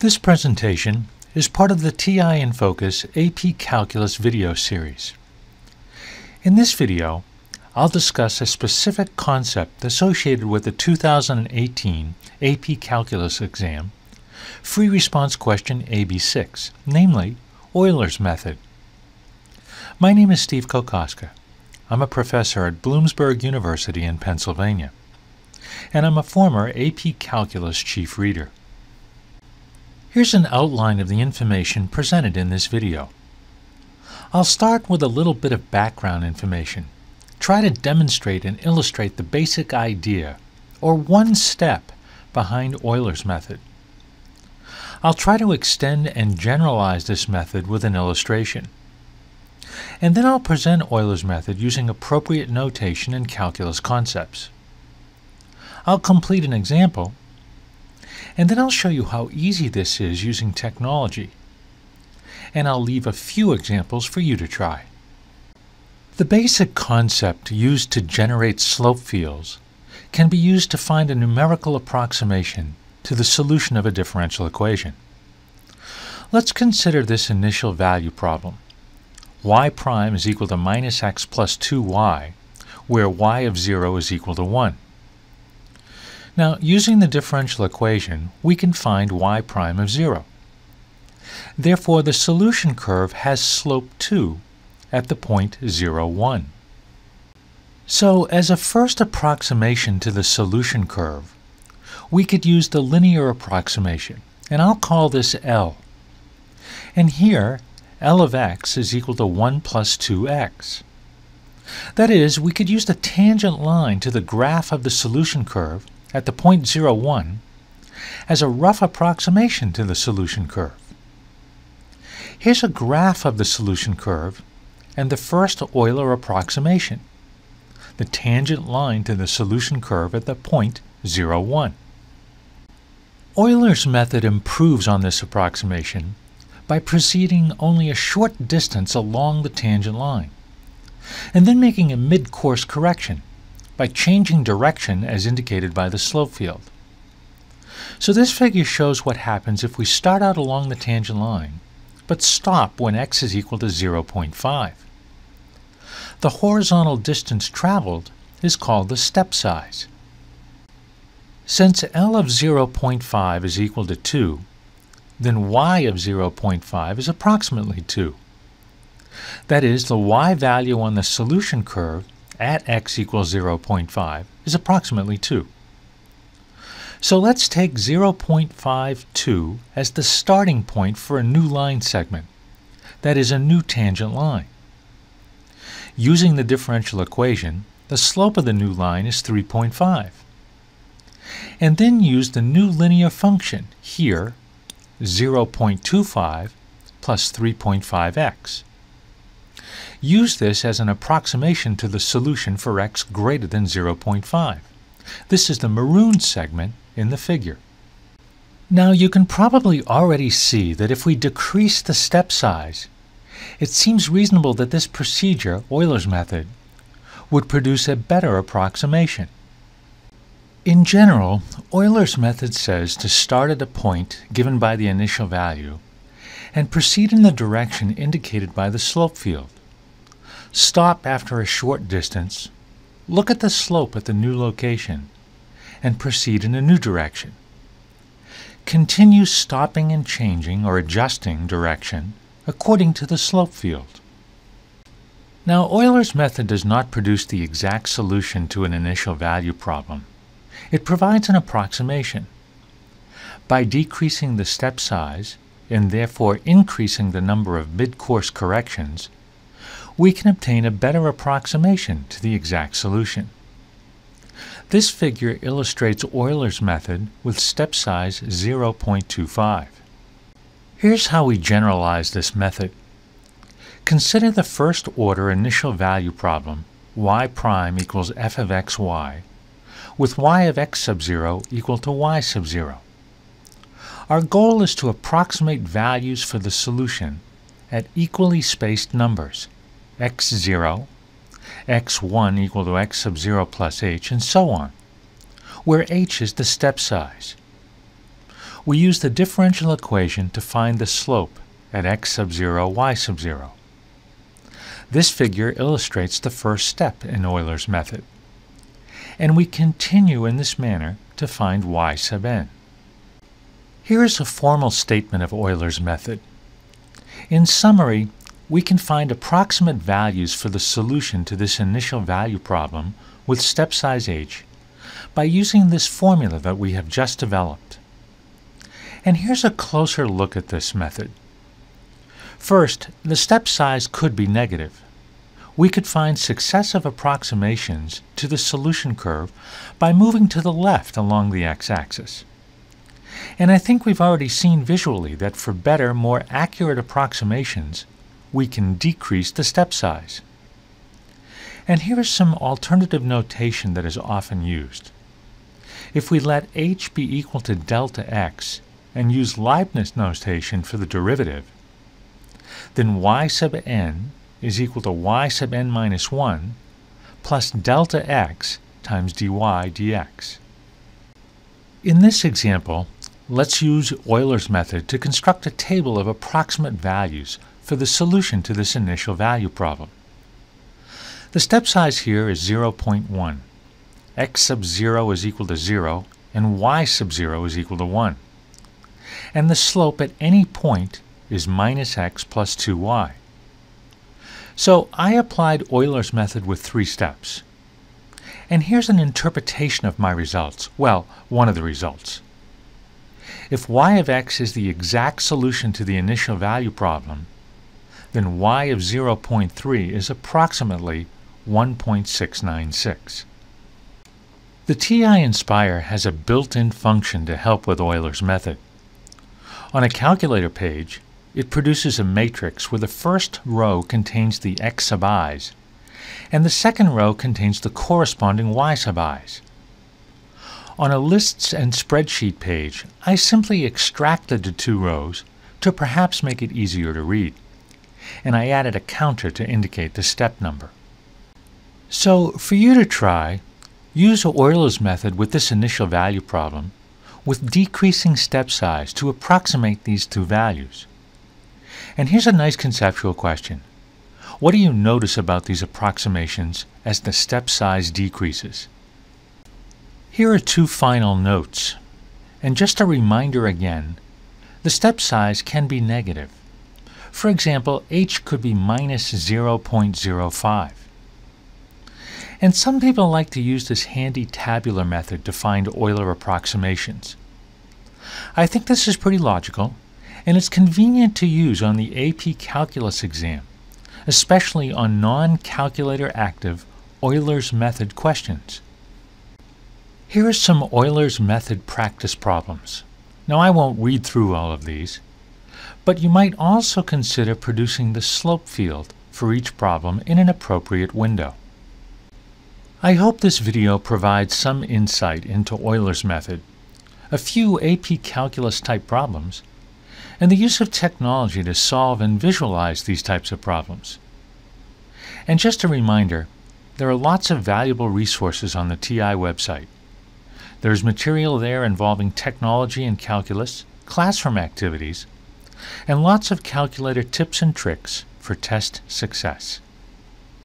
This presentation is part of the TI in Focus AP Calculus video series. In this video, I'll discuss a specific concept associated with the 2018 AP Calculus exam, free response question AB6, namely Euler's method. My name is Steve Kokoska. I'm a professor at Bloomsburg University in Pennsylvania, and I'm a former AP Calculus chief reader. Here's an outline of the information presented in this video. I'll start with a little bit of background information, try to demonstrate and illustrate the basic idea, or one step, behind Euler's method. I'll try to extend and generalize this method with an illustration. And then I'll present Euler's method using appropriate notation and calculus concepts. I'll complete an example and then I'll show you how easy this is using technology. And I'll leave a few examples for you to try. The basic concept used to generate slope fields can be used to find a numerical approximation to the solution of a differential equation. Let's consider this initial value problem. y prime is equal to minus x plus 2y, where y of 0 is equal to 1. Now, using the differential equation, we can find y prime of 0. Therefore, the solution curve has slope 2 at the point 0, 1. So, as a first approximation to the solution curve, we could use the linear approximation, and I'll call this L. And here, L of x is equal to 1 plus 2x. That is, we could use the tangent line to the graph of the solution curve at the point 01 as a rough approximation to the solution curve. Here's a graph of the solution curve and the first Euler approximation, the tangent line to the solution curve at the point 01. Euler's method improves on this approximation by proceeding only a short distance along the tangent line, and then making a mid-course correction by changing direction as indicated by the slope field. So this figure shows what happens if we start out along the tangent line, but stop when x is equal to 0.5. The horizontal distance traveled is called the step size. Since L of 0.5 is equal to 2, then y of 0.5 is approximately 2. That is, the y value on the solution curve at x equals 0.5 is approximately 2. So let's take 0.52 as the starting point for a new line segment, that is a new tangent line. Using the differential equation, the slope of the new line is 3.5. And then use the new linear function, here 0.25 plus 3.5x. Use this as an approximation to the solution for x greater than 0.5. This is the maroon segment in the figure. Now you can probably already see that if we decrease the step size, it seems reasonable that this procedure, Euler's method, would produce a better approximation. In general, Euler's method says to start at a point given by the initial value and proceed in the direction indicated by the slope field. Stop after a short distance, look at the slope at the new location, and proceed in a new direction. Continue stopping and changing or adjusting direction according to the slope field. Now, Euler's method does not produce the exact solution to an initial value problem. It provides an approximation. By decreasing the step size, and therefore increasing the number of mid-course corrections, we can obtain a better approximation to the exact solution. This figure illustrates Euler's method with step size 0.25. Here's how we generalize this method. Consider the first order initial value problem y prime equals f of xy with y of x sub 0 equal to y sub 0. Our goal is to approximate values for the solution at equally spaced numbers x0, x1 equal to x sub 0 plus h, and so on, where h is the step size. we use the differential equation to find the slope at x sub 0, y sub 0. This figure illustrates the first step in Euler's method. And we continue in this manner to find y sub n. Here is a formal statement of Euler's method. In summary, we can find approximate values for the solution to this initial value problem with step size h by using this formula that we have just developed. And here's a closer look at this method. First, the step size could be negative. We could find successive approximations to the solution curve by moving to the left along the x-axis. And I think we've already seen visually that for better, more accurate approximations, we can decrease the step size. And here is some alternative notation that is often used. If we let h be equal to delta x and use Leibniz notation for the derivative, then y sub n is equal to y sub n minus 1 plus delta x times dy dx. In this example, let's use Euler's method to construct a table of approximate values for the solution to this initial value problem. The step size here is 0.1. x sub 0 is equal to 0 and y sub 0 is equal to 1. And the slope at any point is minus x plus 2y. So I applied Euler's method with three steps. And here's an interpretation of my results. Well, one of the results. If y of x is the exact solution to the initial value problem, then y of 0.3 is approximately 1.696. The TI-Nspire has a built-in function to help with Euler's method. On a calculator page, it produces a matrix where the first row contains the x sub i's, and the second row contains the corresponding y sub i's. On a lists and spreadsheet page, I simply extracted the two rows to perhaps make it easier to read, and I added a counter to indicate the step number. So, for you to try, use Euler's method with this initial value problem with decreasing step size to approximate these two values. And here's a nice conceptual question. What do you notice about these approximations as the step size decreases? Here are two final notes. And just a reminder again, the step size can be negative. For example, h could be minus 0.05. And some people like to use this handy tabular method to find Euler approximations. I think this is pretty logical, and it's convenient to use on the AP Calculus exam, especially on non-calculator active Euler's method questions. Here are some Euler's method practice problems. Now I won't read through all of these, but you might also consider producing the slope field for each problem in an appropriate window. I hope this video provides some insight into Euler's method, a few AP Calculus type problems, and the use of technology to solve and visualize these types of problems. And just a reminder, there are lots of valuable resources on the TI website. There's material there involving technology and calculus, classroom activities, and lots of calculator tips and tricks for test success.